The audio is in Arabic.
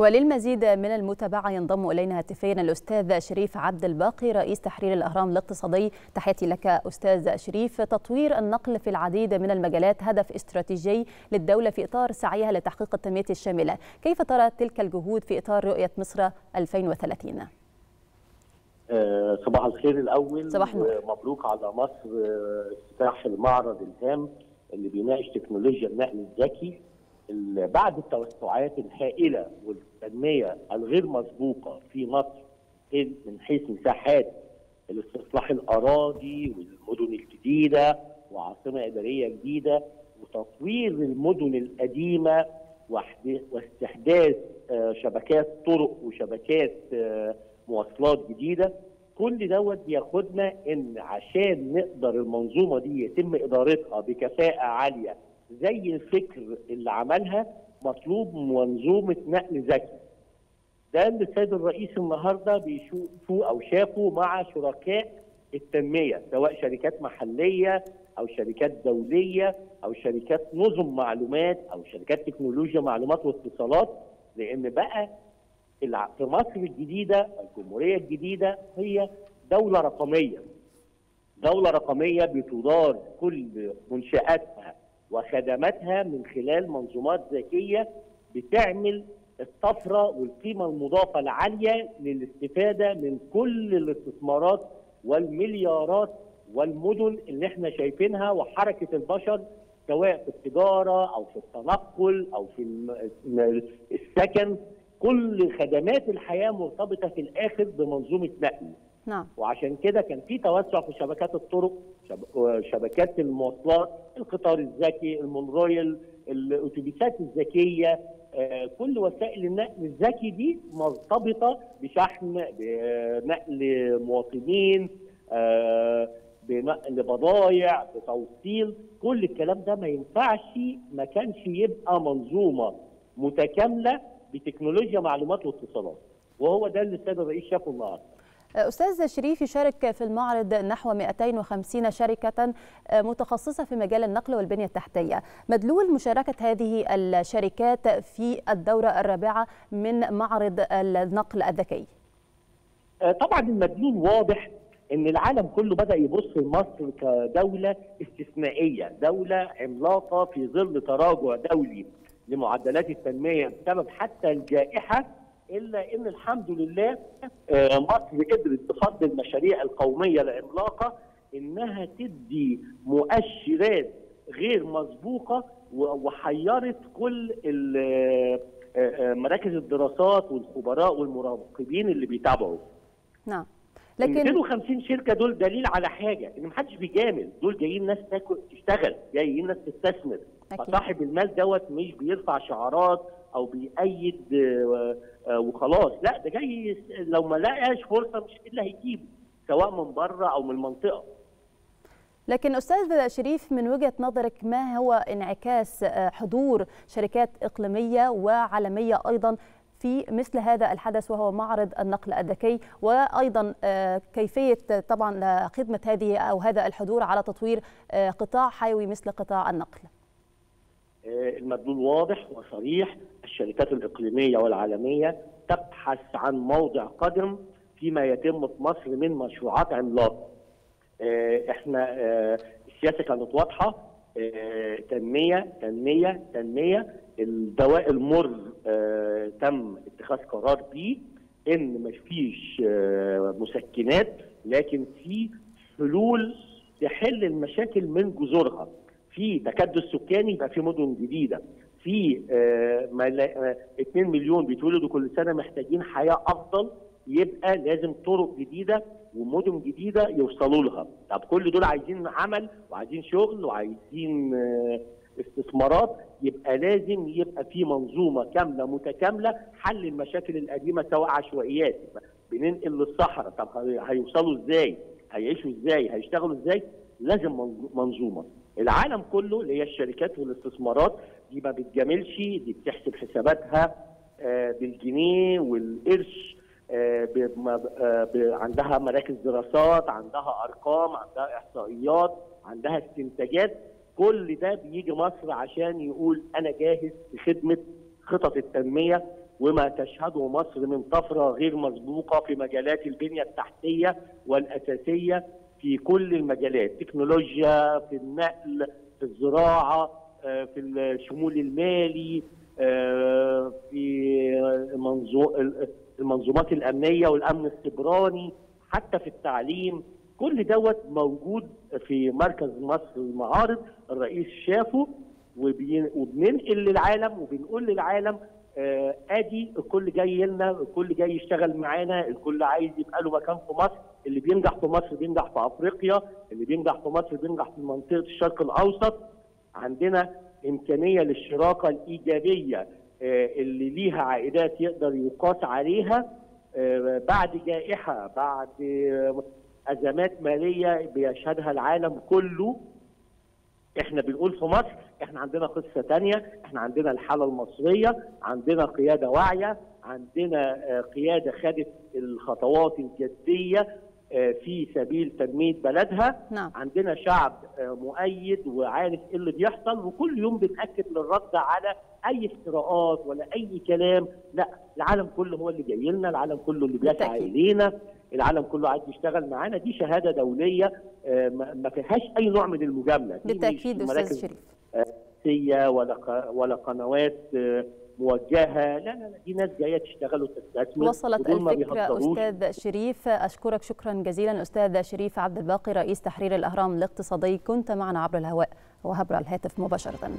وللمزيد من المتابعة ينضم إلينا هاتفيا الأستاذ شريف عبد الباقي رئيس تحرير الأهرام الاقتصادي. تحياتي لك أستاذ شريف. تطوير النقل في العديد من المجالات هدف استراتيجي للدولة في إطار سعيها لتحقيق التنمية الشاملة. كيف ترى تلك الجهود في إطار رؤية مصر 2030 صباح الخير الأول. صباح النور. مبروك على مصر افتتاح المعرض الهام اللي بيناقش تكنولوجيا النقل الذكي. بعد التوسعات الهائلة والتنمية الغير مسبوقة في مصر من حيث مساحات الاستصلاح الأراضي والمدن الجديدة وعاصمة إدارية جديدة وتطوير المدن القديمة واستحداث شبكات طرق وشبكات مواصلات جديدة كل دوت بياخدنا إن عشان نقدر المنظومة دي يتم إدارتها بكفاءة عالية زي الفكر اللي عملها مطلوب منظومة نقل ذكي. ده اللي السيد الرئيس النهارده بيشوفوا أو شافوا مع شركاء التنمية سواء شركات محلية أو شركات دولية أو شركات نظم معلومات أو شركات تكنولوجيا معلومات واتصالات لأن بقى في مصر الجديدة الجمهوريه الجديدة هي دولة رقمية. دولة رقمية بتدار كل منشآتها وخدماتها من خلال منظومات ذكية بتعمل الطفرة والقيمة المضافة العالية للاستفادة من كل الاستثمارات والمليارات والمدن اللي إحنا شايفينها وحركة البشر سواء في التجارة أو في التنقل أو في السكن كل خدمات الحياة مرتبطة في الآخر بمنظومة نقل. نعم. وعشان كده كان في توسع في شبكات الطرق شبكات المواصلات القطار الذكي المونرويل الاتوبيسات الذكية كل وسائل النقل الذكي دي مرتبطة بشحن بنقل مواطنين بنقل بضايع بتوصيل كل الكلام ده ما ينفعش ما كانش يبقى منظومة متكاملة بتكنولوجيا معلومات واتصالات وهو ده اللي السيد الرئيس شافه النهارده أستاذ شريف يشارك في المعرض نحو 250 شركة متخصصة في مجال النقل والبنية التحتية. مدلول مشاركة هذه الشركات في الدورة الرابعة من معرض النقل الذكي. طبعا المدلول واضح إن العالم كله بدأ يبص لمصر كدولة استثنائية دولة عملاقة في ظل تراجع دولي لمعدلات التنمية بسبب حتى الجائحة إلا إن الحمد لله مصر قدرت بفضل المشاريع القومية العملاقة إنها تدي مؤشرات غير مسبوقة وحيرت كل مراكز الدراسات والخبراء والمراقبين اللي بيتابعوا. نعم. لكن 250 شركة دول دليل على حاجة إن محدش بيجامل دول جايين ناس تاكل تشتغل جايين ناس تستثمر فصاحب المال دوت مش بيرفع شعارات أو بيأيد وخلاص. لا ده جاي لو ما لقاش فرصة مش اللي هيجيبه سواء من بره أو من المنطقة لكن أستاذ شريف من وجهة نظرك ما هو انعكاس حضور شركات إقليمية وعالمية أيضا في مثل هذا الحدث وهو معرض النقل الذكي؟ وأيضا كيفية طبعا خدمه هذه أو هذا الحضور على تطوير قطاع حيوي مثل قطاع النقل. المدلول واضح وصريح. الشركات الإقليمية والعالمية تبحث عن موضع قدم فيما يتم في مصر من مشروعات عملاقة إحنا السياسة كانت واضحة. تنمية تنمية تنمية. الدواء المر تم اتخاذ قرار بيه إن ما فيش مسكنات لكن في حلول تحل المشاكل من جذورها. في تكدس سكاني يبقى في مدن جديدة. في 2 مليون بيتولدوا كل سنة محتاجين حياة أفضل يبقى لازم طرق جديدة ومدن جديدة يوصلوا لها. طب كل دول عايزين عمل وعايزين شغل وعايزين استثمارات يبقى لازم يبقى في منظومة كاملة متكاملة حل المشاكل القديمة سواء عشوائيات. بننقل للصحراء. طب هيوصلوا إزاي؟ هيعيشوا إزاي؟ هيشتغلوا إزاي؟ لازم منظومة. العالم كله اللي هي الشركات والاستثمارات دي ما بتجاملش دي بتحسب حساباتها بالجنيه والقرش عندها مراكز دراسات عندها أرقام عندها إحصائيات عندها استنتاجات. كل ده بيجي مصر عشان يقول أنا جاهز لخدمه خطط التنمية وما تشهده مصر من طفرة غير مسبوقة في مجالات البنية التحتية والأساسية في كل المجالات تكنولوجيا في النقل في الزراعة في الشمول المالي في المنظومات الأمنية والأمن السيبراني حتى في التعليم. كل دوت موجود في مركز مصر للمعارض الرئيس شافه وبننقل للعالم وبنقول للعالم آه أدي الكل جاي لنا الكل جاي يشتغل معانا الكل عايز يبقى له مكان في مصر. اللي بينجح في مصر بينجح في أفريقيا اللي بينجح في مصر بينجح في منطقة الشرق الأوسط. عندنا إمكانية للشراكة الإيجابية آه اللي ليها عائدات يقدر يقاس عليها آه بعد جائحة بعد أزمات مالية بيشهدها العالم كله. إحنا بنقول في مصر إحنا عندنا قصة ثانية إحنا عندنا الحالة المصرية عندنا قيادة واعية عندنا قيادة خدت الخطوات الجدية في سبيل تنميه بلدها. نعم. عندنا شعب مؤيد وعارف إيه اللي بيحصل وكل يوم بنأكد للرد على أي افتراءات ولا أي كلام. لا العالم كله هو اللي جاي لنا العالم كله اللي بيسعى إلينا العالم كله عايز يشتغل معانا. دي شهادة دولية ما فيهاش أي نوع من المجاملة. بالتأكيد أستاذ شريف. ولا ولا قنوات موجهة. لا لا لا دي ناس جاية تشتغل وتستثمر. وصلت الفكرة أستاذ شريف أشكرك شكرا جزيلا. أستاذ شريف عبد الباقي رئيس تحرير الأهرام الاقتصادي كنت معنا عبر الهواء وعبر الهاتف مباشرة.